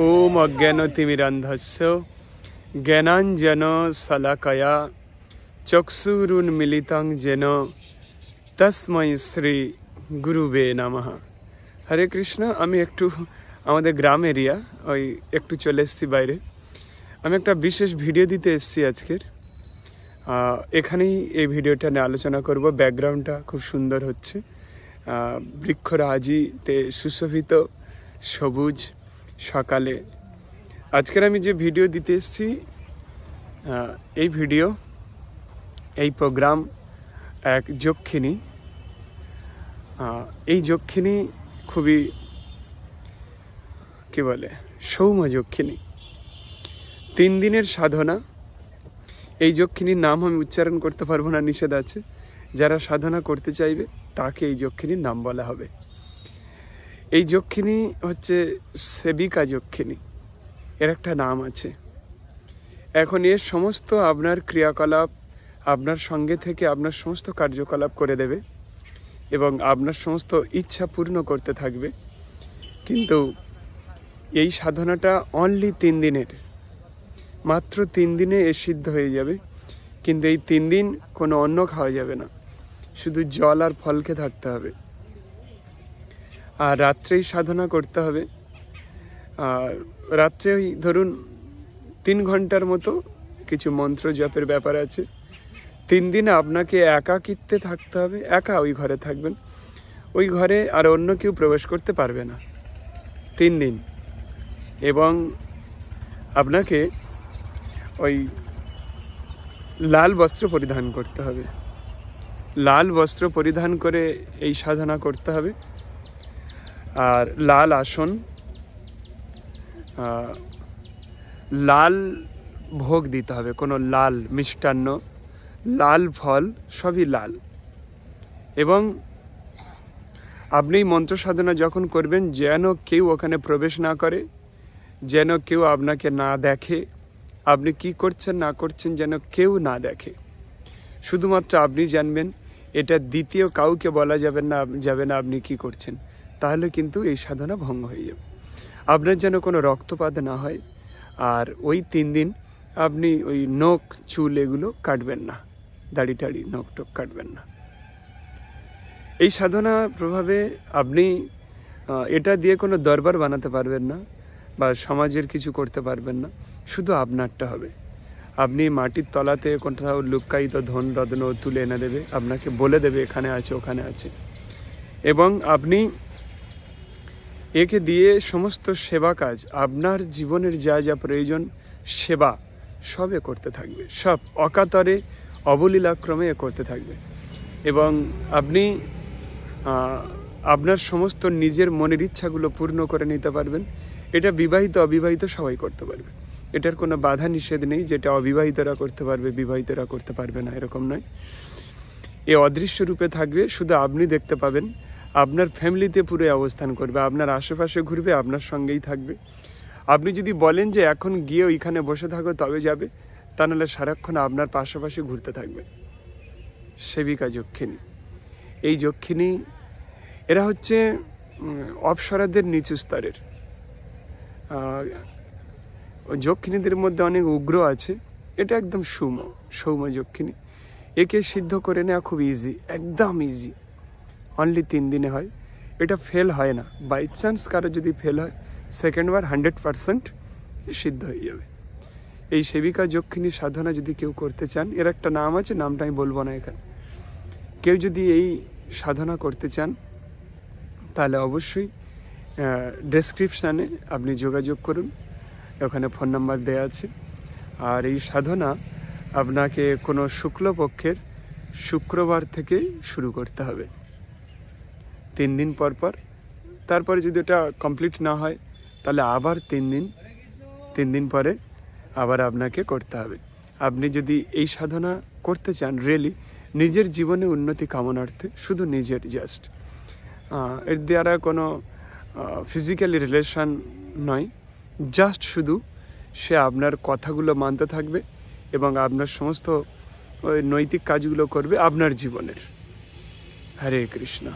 ওম অজ্ঞানতিমিরান্ধস্য জ্ঞানাঞ্জন শলাকয়া চক্ষুরুন্মিলিতং যেন তস্মৈ শ্রী গুরুবে নমঃ হরে কৃষ্ণ আমি একটু আমাদের গ্রাম এরিয়া, ওই একটু চলে এসেছি বাইরে। আমি একটা বিশেষ ভিডিও দিতে এসেছি আজকের। এখানেই এই ভিডিওটা নিয়ে আলোচনা করব। ব্যাকগ্রাউন্ডটা খুব সুন্দর হচ্ছে। বৃক্ষরাজিতে সুশোভিত, সবুজ সকালে। আজকের আমি যে ভিডিও দিতে এসেছি এই ভিডিও, এই প্রোগ্রাম এক যক্ষিণী। এই যক্ষিণী খুবই, কি বলে, সৌম্য যক্ষিণী। তিন দিনের সাধনা। এই যক্ষিণীর নাম আমি উচ্চারণ করতে পারব না, নিষেধ আছে। যারা সাধনা করতে চাইবে, তাকে এই যক্ষিণীর নাম বলা হবে। এই যক্ষিণী হচ্ছে সেবিকা যক্ষিণী। এর একটা নাম আছে। এখন এর সমস্ত আপনার ক্রিয়াকলাপ আপনার সঙ্গে থেকে আপনার সমস্ত কার্যকলাপ করে দেবে এবং আপনার সমস্ত ইচ্ছা পূর্ণ করতে থাকবে। কিন্তু এই সাধনাটা অনলি তিন দিনের। মাত্র তিন দিনে এ সিদ্ধ হয়ে যাবে। কিন্তু এই তিন দিন কোনো অন্ন খাওয়া যাবে না। শুধু জল আর ফলকে থাকতে হবে। আর রাত্রেই সাধনা করতে হবে। আর রাত্রে ওই ধরুন তিন ঘণ্টার মতো কিছু মন্ত্র জপের ব্যাপার আছে। তিন দিন আপনাকে একাকিত্বে থাকতে হবে, একা ওই ঘরে থাকবেন। ওই ঘরে আর অন্য কেউ প্রবেশ করতে পারবে না। তিন দিন। এবং আপনাকে ওই লাল বস্ত্র পরিধান করতে হবে। লাল বস্ত্র পরিধান করে এই সাধনা করতে হবে। আর লাল আসন লাল ভোগ দিতে হবে, কোনো লাল মিষ্টান্ন, লাল ফল, সবই লাল। এবং আপনি মন্ত্র সাধনা যখন করবেন, যেন কেউ ওখানে প্রবেশ না করে, যেন কেউ আপনাকে না দেখে, আপনি কি করছেন, না করছেন যেন কেউ না দেখে। শুধুমাত্র আপনি জানবেন, এটা দ্বিতীয় কাউকে বলা যাবে না যাবে না আপনি কি করছেন। তাহলে কিন্তু এই সাধনা ভঙ্গ হয়ে যাবে। আপনার যেন কোনো রক্তপাত না হয়, আর ওই তিন দিন আপনি ওই নখ, চুল এগুলো কাটবেন না, দাড়ি টাড়ি, নখ টক কাটবেন না। এই সাধনা প্রভাবে আপনি এটা দিয়ে কোনো দরবার বানাতে পারবেন না, বা সমাজের কিছু করতে পারবেন না, শুধু আপনারটা হবে। আপনি মাটির তলাতে কোথাও লুকায়িত ধন রত্ন তুলে এনে দেবে, আপনাকে বলে দেবে, এখানে আছে, ওখানে আছে। এবং আপনি একে দিয়ে সমস্ত সেবা কাজ, আপনার জীবনের যা যা প্রয়োজন, সেবা সবে করতে থাকবে। সব অকাতরে অবলীলাক্রমে করতে থাকবে। এবং আপনি আপনার সমস্ত নিজের মনের ইচ্ছাগুলো পূর্ণ করে নিতে পারবেন। এটা বিবাহিত, অবিবাহিত সবাই করতে পারবে। এটার কোনো বাধা নিষেধ নেই যেটা অবিবাহিতরা করতে পারবে, বিবাহিতরা করতে পারবে না, এরকম নয়। এ অদৃশ্য রূপে থাকবে, শুধু আপনি দেখতে পাবেন। আপনার ফ্যামিলিতে পুরো অবস্থান করবে, আপনার আশেপাশে ঘুরবে, আপনার সঙ্গেই থাকবে। আপনি যদি বলেন যে এখন গিয়ে ওইখানে বসে থাকো, তবে যাবে, তা নাহলে সারাক্ষণ আপনার পাশাপাশি ঘুরতে থাকবে। সেবিকা যক্ষিণী। এই যক্ষিণী, এরা হচ্ছে অপ্সরাদের নিচু স্তরের। যক্ষিণীদের মধ্যে অনেক উগ্র আছে। এটা একদম সুম সৌম্য যক্ষিণী। একে সিদ্ধ করে নেওয়া খুব ইজি একদম ইজি অনলি তিন দিনে হয়। এটা ফেল হয় না। বাই চান্স কারও যদি ফেল হয় সেকেন্ড বার হান্ড্রেড পারসেন্ট সিদ্ধ হয়ে যাবে। এই সেবিকা যক্ষিণী সাধনা যদি কেউ করতে চান, এর একটা নাম আছে, নামটা আমি বলব না এখানে। কেউ যদি এই সাধনা করতে চান, তাহলে অবশ্যই ডেসক্রিপশানে আপনি যোগাযোগ করুন। ওখানে ফোন নাম্বার দেওয়া আছে। আর এই সাধনা আপনাকে কোনো শুক্লপক্ষের শুক্রবার থেকে শুরু করতে হবে। তিন দিন পর পর। তারপরে যদি ওটা কমপ্লিট না হয়, তাহলে আবার তিন দিন তিন দিন পরে আবার আপনাকে করতে হবে। আপনি যদি এই সাধনা করতে চান রিয়েলি নিজের জীবনে উন্নতি কামনার্থে, শুধু নিজের জাস্ট এর দ্বারা কোনো ফিজিক্যালি রিলেশন নয় জাস্ট শুধু সে আপনার কথাগুলো মানতে থাকবে এবং আপনার সমস্ত, ওই নৈতিক কাজগুলো করবে আপনার জীবনের। হরে কৃষ্ণ।